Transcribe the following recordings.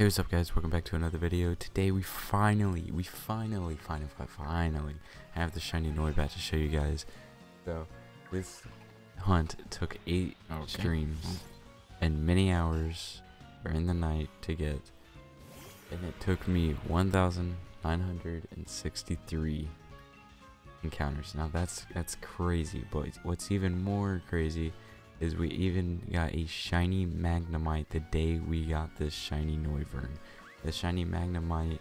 Hey, what's up guys? Welcome back to another video. Today we finally, we finally, finally, finally have the shiny Noibat to show you guys. So, this hunt took 8 okay. streams hmm. and many hours during the night to get. And it took me 1,963 encounters. Now that's that's crazy, but what's even more crazy is we even got a shiny Magnemite the day we got this shiny Noivern. The shiny Magnemite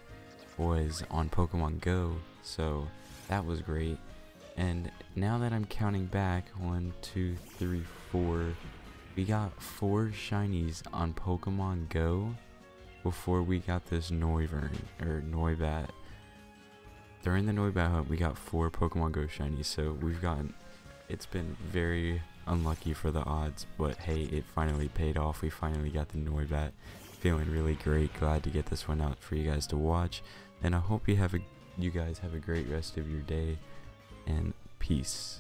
was on Pokemon Go, so that was great. And now that I'm counting back, one, two, three, four, we got four shinies on Pokemon Go before we got this Noivern, or Noibat. During the Noibat hunt, we got four Pokemon Go shinies, so we've gotten, it's been very unlucky for the odds, but hey, it finally paid off. We finally got the Noibat. Feeling really great. Glad to get this one out for you guys to watch. And I hope you have a you guys have a great rest of your day and peace.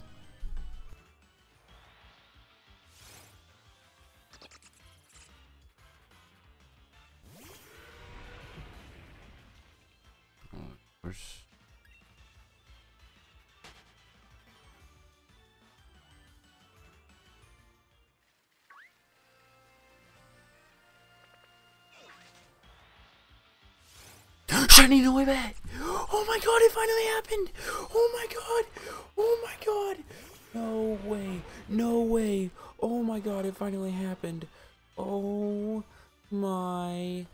Where's Shiny Noibat! Oh my god, it finally happened! Oh my god! Oh my god! No way! No way! Oh my god, it finally happened! Oh my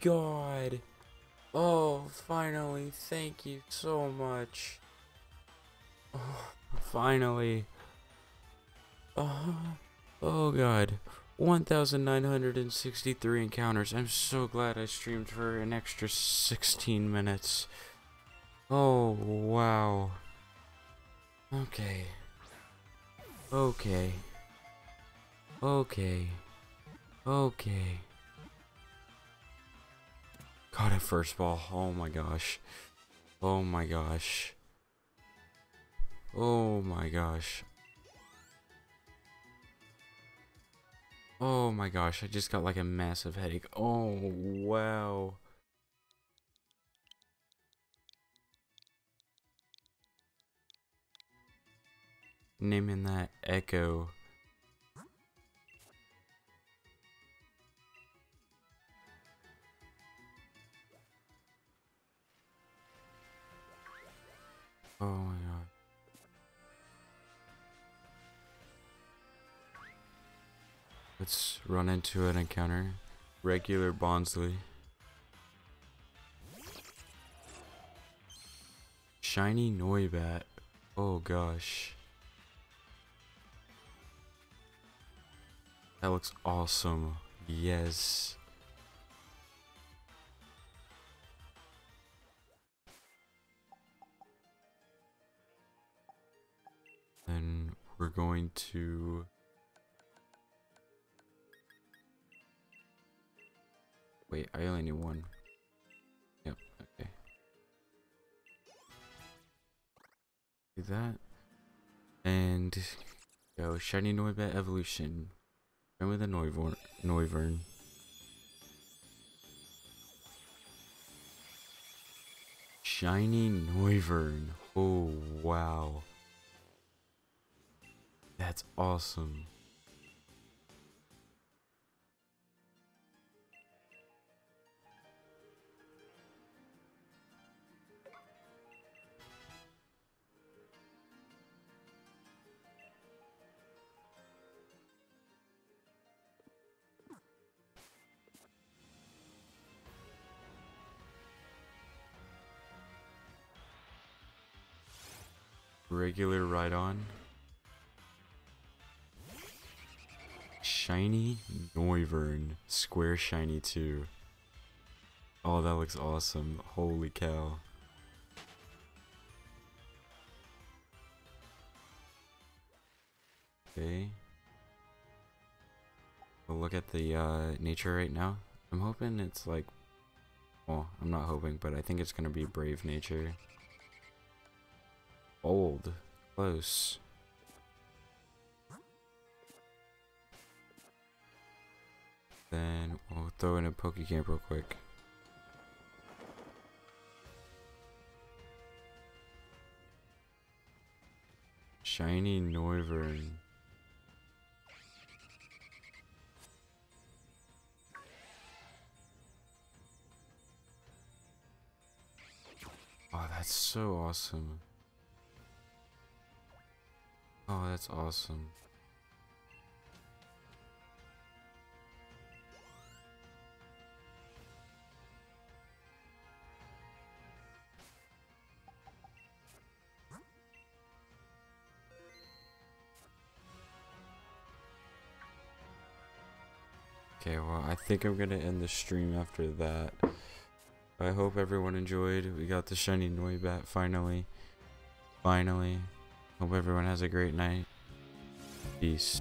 god! Oh, finally, thank you so much. Oh, finally. Oh, oh god. 1,963 encounters. I'm so glad I streamed for an extra 16 minutes. Oh, wow. Okay. Okay. Okay. Okay. Got it first ball. Oh my gosh. Oh my gosh. Oh my gosh. Oh my gosh, I just got like a massive headache. Oh, wow. Naming that Echo. Oh Let's run into an encounter. Regular Bonsly. Shiny Noibat. Oh gosh. That looks awesome. Yes. Then we're going to Wait, I only need one. Yep, okay. Do that. And go Shiny Noibat Evolution. Remember the Noivern. Noivern. Shiny Noivern. Oh, wow. That's awesome. Regular Rhydon. Shiny Noivern. Square shiny too. Oh, that looks awesome. Holy cow. Okay. We'll look at the uh, nature right now. I'm hoping it's like, well, I'm not hoping, but I think it's going to be brave nature. Old. Close. Then we'll throw in a Pokecamp real quick. Shiny Noivern. Oh, that's so awesome. Oh, that's awesome. Okay, well, I think I'm gonna end the stream after that. I hope everyone enjoyed. We got the shiny Noibat finally. Finally. Hope everyone has a great night. Peace.